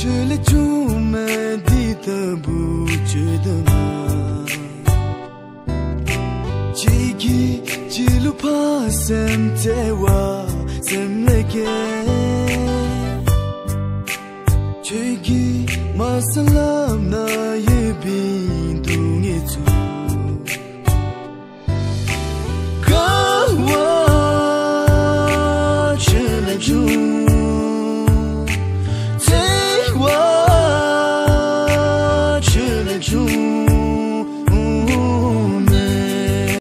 चले छू मैं दीदबू छू दना जगी चिलु पासम तेवा सिम लगे जगी मसलम ना